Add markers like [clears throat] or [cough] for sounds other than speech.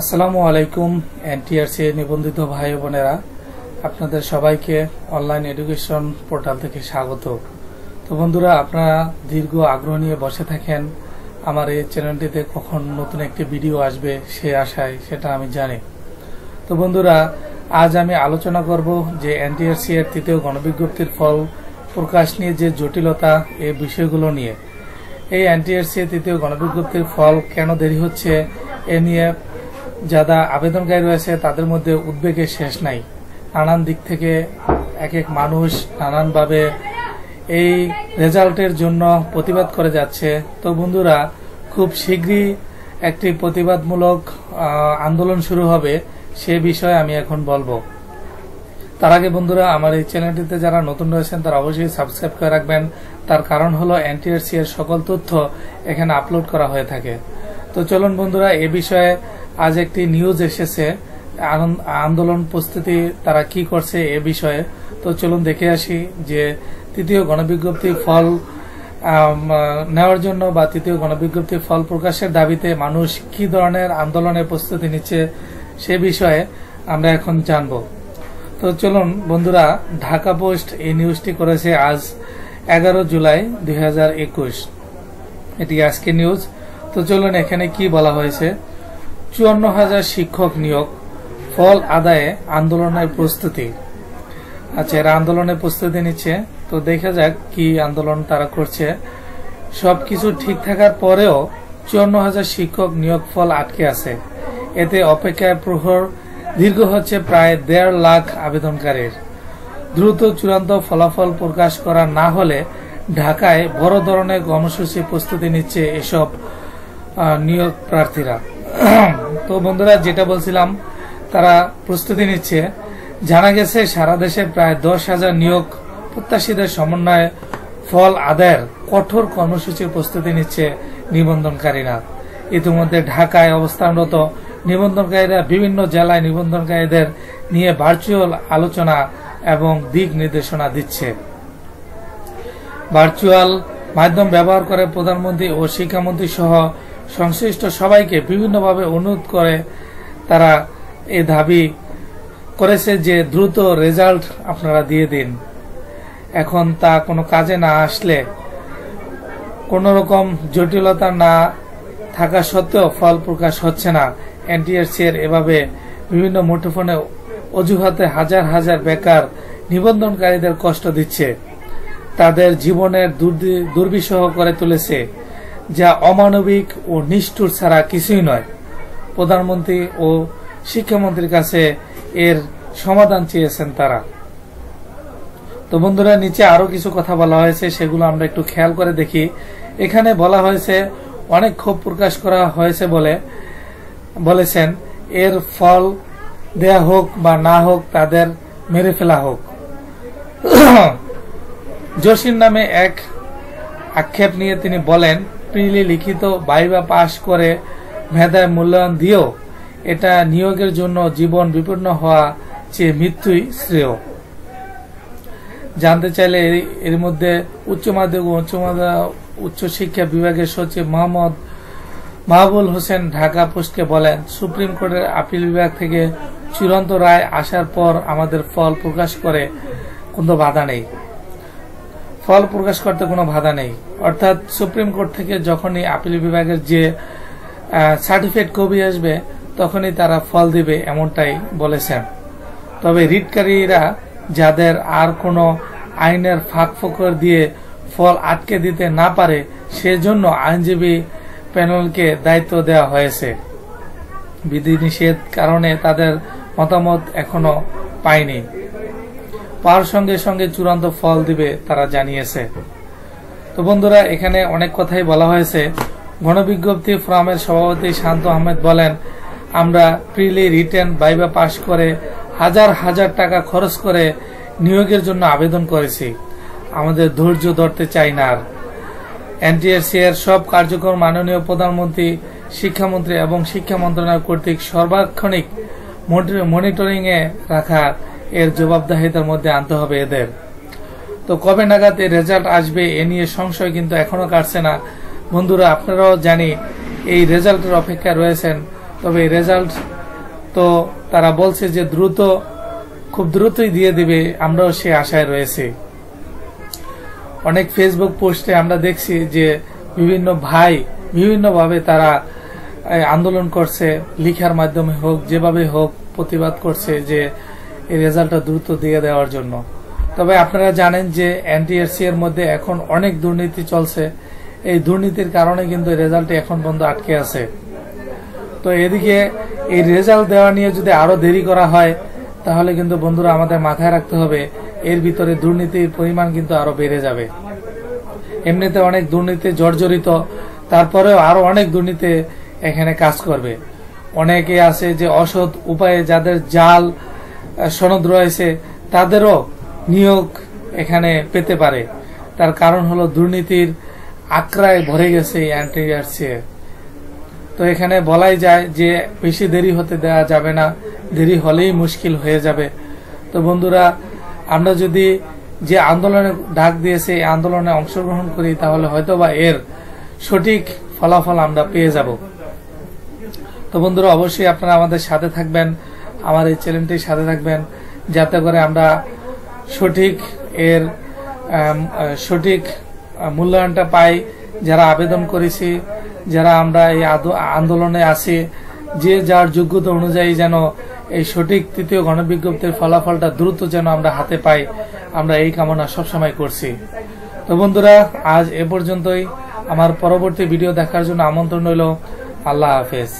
আসসালামু আলাইকুম, এনটিআরসি নিবন্ধিত ভাই বোনেরা। আপনাদের সবাইকে অনলাইন এডুকেশন পোর্টাল থেকে স্বাগত। তো বন্ধুরা, আপনারা দীর্ঘ আগ্রহ নিয়ে বসে থাকেন। আমার এই চ্যানেলটিতে কখন নতুন একটি ভিডিও আসবে সে আশায় সেটা আমি জানি। তো বন্ধুরা, আজ আমি আলোচনা করব যে এনটিআরসি এর তৃতীয় গণবিজ্ঞপ্তির ফল প্রকাশ নিয়ে যে জটিলতা এই বিষয়গুলো নিয়ে। এই এনটিআরসি তৃতীয় গণবিজ্ঞপ্তির ফল কেন দেরি হচ্ছে, এ নিয়ে যারা আবেদনকারী রয়েছে, তাদের মধ্যে উদ্বেগের শেষ নাই। নানান দিক থেকে এক এক মানুষ নানানভাবে এই রেজাল্টের জন্য প্রতিবাদ করে যাচ্ছে। তো বন্ধুরা, খুব শীঘ্রই একটি প্রতিবাদমূলক আন্দোলন শুরু হবে, সে বিষয়ে আমি এখন বলব। তার আগে বন্ধুরা, আমার এই চ্যানেলটিতে যারা নতুন রয়েছেন, তারা অবশ্যই সাবস্ক্রাইব করে রাখবেন। তার কারণ হলো এনটিআরসি এর সকল তথ্য এখানে আপলোড করা হয়ে থাকে। তো চলুন বন্ধুরা, এ বিষয়ে আজ একটি নিউজ এসেছে। আন্দোলন প্রস্তুতি তারা কি করছে এ বিষয়ে। তো চলুন দেখে আসি যে তৃতীয় গণবিজ্ঞপ্তি ফল নেওয়ার জন্য বা তৃতীয় গণবিজ্ঞপ্তি ফল প্রকাশের দাবিতে মানুষ কি ধরনের আন্দোলনের প্রস্তুতি নিচ্ছে সে বিষয়ে আমরা এখন জানব। তো চলুন বন্ধুরা, ঢাকা পোস্ট এই নিউজটি করেছে আজ এগারো জুলাই দু হাজার একুশ। এটি আজকে নিউজ। তো চলুন এখানে কি বলা হয়েছে। চুয়ান্ন হাজার শিক্ষক নিয়োগ, ফল আদায়ে আন্দোলনের প্রস্তুতি। আচ্ছা এরা আন্দোলনের প্রস্তুতি নিচ্ছে। তো দেখা যাক কি আন্দোলন তারা করছে। সবকিছু ঠিক থাকার পরেও চুয়ান্ন হাজার শিক্ষক নিয়োগ ফল আটকে আছে। এতে অপেক্ষায় প্রহর দীর্ঘ হচ্ছে প্রায় দেড় লাখ আবেদনকারীর। দ্রুত চূড়ান্ত ফলাফল প্রকাশ করা না হলে ঢাকায় বড় ধরনের কর্মসূচি প্রস্তুতি নিচ্ছে এসব নিয়োগ প্রার্থীরা। তো বন্ধুরা, যেটা বলছিলাম, তারা প্রস্তুতি নিচ্ছে। জানা গেছে, সারা দেশে প্রায় দশ হাজার নিয়োগ প্রত্যাশীদের সমন্বয়ে ফল আদায়ের কঠোর কর্মসূচির প্রস্তুতি নিচ্ছে নিবন্ধনকারীরা। ইতিমধ্যে ঢাকায় অবস্থানরত নিবন্ধনকারীরা বিভিন্ন জেলায় নিবন্ধনকারীদের নিয়ে ভার্চুয়াল আলোচনা এবং দিক নির্দেশনা দিচ্ছে। ভার্চুয়াল মাধ্যম ব্যবহার করে প্রধানমন্ত্রী ও শিক্ষামন্ত্রী সহ সংশ্লিষ্ট সবাইকে বিভিন্নভাবে অনুরোধ করে তারা এ দাবি করেছে যে দ্রুত রেজাল্ট আপনারা দিয়ে দিন। এখন তা কোনো কাজে না আসলে কোন রকম জটিলতা না থাকা সত্ত্বেও ফল প্রকাশ হচ্ছে না। এনটিআরসি এর এভাবে বিভিন্ন মুঠোফোনে অজুহাতে হাজার হাজার বেকার নিবন্ধনকারীদের কষ্ট দিচ্ছে। তাদের জীবনের দুর্বিষহ করে তুলেছে। যা অমানবিক ও নিষ্ঠুর ছাড়া কিছুই নয়। প্রধানমন্ত্রী ও শিক্ষামন্ত্রীর কাছে এর সমাধান চেয়েছেন তারা। তো বন্ধুরা, নিচে আরও কিছু কথা বলা হয়েছে, সেগুলো আমরা একটু খেয়াল করে দেখি। এখানে বলা হয়েছে, অনেক ক্ষোভ প্রকাশ করা হয়েছে বলে বলেছেন, এর ফল দেয়া হোক বা না হোক, তাদের মেরে ফেলা হোক। [clears throat] জসির নামে এক আক্ষেপ নিয়ে তিনি বলেন প্রিলি লিখিত বাইবা পাশ করে মেধায় মূল্যায়ন দিয়েও এটা নিয়োগের জন্য জীবন বিপন্ন হওয়া চেয়ে মৃত্যুই শ্রেয়। জানতে চাইলে এর- মধ্যে উচ্চ মাধ্যমিক উচ্চ মাধ্যমিক, উচ্চ শিক্ষা বিভাগের সচিব মোহাম্মদ মাহবুল হোসেন ঢাকা পোস্টকে বলেন, সুপ্রিম কোর্টের আপিল বিভাগ থেকে চূড়ান্ত রায় আসার পর আমাদের ফল প্রকাশ করে কোনো বাধা নেই। ফল প্রকাশ করতে কোনো বাধা নেই। অর্থাৎ সুপ্রিম কোর্ট থেকে যখনই আপিল বিভাগের যে সার্টিফিকেট কপি আসবে, তখনই তারা ফল দিবে এমনটাই বলেছেন। তবে রিটকারীরা যাদের আর কোনো আইনের ফাঁক ফোকর দিয়ে ফল আটকে দিতে না পারে, সেজন্য আইনজীবী প্যানেলকে দায়িত্ব দেওয়া হয়েছে। বিধিনিষেধ কারণে তাদের মতামত এখনও পায়নি। পাওয়ার সঙ্গে সঙ্গে চূড়ান্ত ফল দিবে তারা জানিয়েছে। তো বন্ধুরা, এখানে অনেক কথাই বলা হয়েছে। গণবিজ্ঞপ্তি ফোরামের সভাপতি শান্ত আহমেদ বলেন, আমরা প্রিলি রিটেন বাইবা পাশ করে হাজার হাজার টাকা খরচ করে নিয়োগের জন্য আবেদন করেছি। আমাদের ধৈর্য ধরতে চাই না আর। এর সব কার্যক্রম মাননীয় প্রধানমন্ত্রী, শিক্ষামন্ত্রী এবং শিক্ষা মন্ত্রণালয় কর্তৃক সর্বাক্ষণিক মনিটরিং এ রাখা এর জবাবদাহিতার মধ্যে আনতে হবে এদের। তো কবে নাগাদ এর রেজাল্ট আসবে এ নিয়ে সংশয় কিন্তু এখনও কাটছে না। বন্ধুরা, আপনারাও জানি এই রেজাল্টের অপেক্ষায় রয়েছেন, তবে এই রেজাল্ট তো তারা বলছে যে দ্রুত, খুব দ্রুতই দিয়ে দিবে, আমরাও সে আশায় রয়েছে। অনেক ফেসবুক পোস্টে আমরা দেখছি যে বিভিন্ন ভাই বিভিন্নভাবে তারা আন্দোলন করছে, লিখার মাধ্যমে হোক, যেভাবে হোক প্রতিবাদ করছে যে এই রেজাল্টটা দ্রুত দিয়ে দেওয়ার জন্য। তবে আপনারা জানেন যে এনটিএসসি এর মধ্যে এখন অনেক দুর্নীতি চলছে। এই দুর্নীতির কারণে কিন্তু রেজাল্টে এখন পর্যন্ত আটকে আছে। তো এদিকে এই রেজাল্ট দেওয়া নিয়ে যদি আরও দেরি করা হয়, তাহলে কিন্তু বন্ধুরা আমাদের মাথায় রাখতে হবে, এর ভিতরে দুর্নীতির পরিমাণ কিন্তু আরও বেড়ে যাবে। এমনিতে অনেক দুর্নীতি জর্জরিত, তারপরেও আরও অনেক দুর্নীতি এখানে কাজ করবে। অনেকে আছে যে অসৎ উপায়ে যাদের জাল সনদ রয়েছে, তাদেরও নিয়োগ এখানে পেতে পারে। তার কারণ হলো দুর্নীতির আক্রায় ভরে গেছে এই অ্যান্টিআরসি তো এখানে বলাই যায় যে বেশি দেরি হতে দেওয়া যাবে না, দেরি হলেই মুশকিল হয়ে যাবে। তো বন্ধুরা, আমরা যদি যে আন্দোলনে ডাক দিয়েছে, এই আন্দোলনে অংশগ্রহণ করি, তাহলে হয়তোবা এর সঠিক ফলাফল আমরা পেয়ে যাব। তো বন্ধুরা, অবশ্যই আপনারা আমাদের সাথে থাকবেন। আমার এই চ্যানেলটির সাথে থাকবেন, যাতে করে আমরা সঠিক এর সঠিক মূল্যায়নটা পাই, যারা আবেদন করেছি, যারা আমরা এই আন্দোলনে আছি, যে যার যোগ্যতা অনুযায়ী যেন এই সঠিক তৃতীয় গণবিজ্ঞপ্তির ফলাফলটা দ্রুত যেন আমরা হাতে পাই, আমরা এই কামনা সবসময় করছি। তো বন্ধুরা, আজ এ পর্যন্তই। আমার পরবর্তী ভিডিও দেখার জন্য আমন্ত্রণ রইল। আল্লাহ হাফেজ।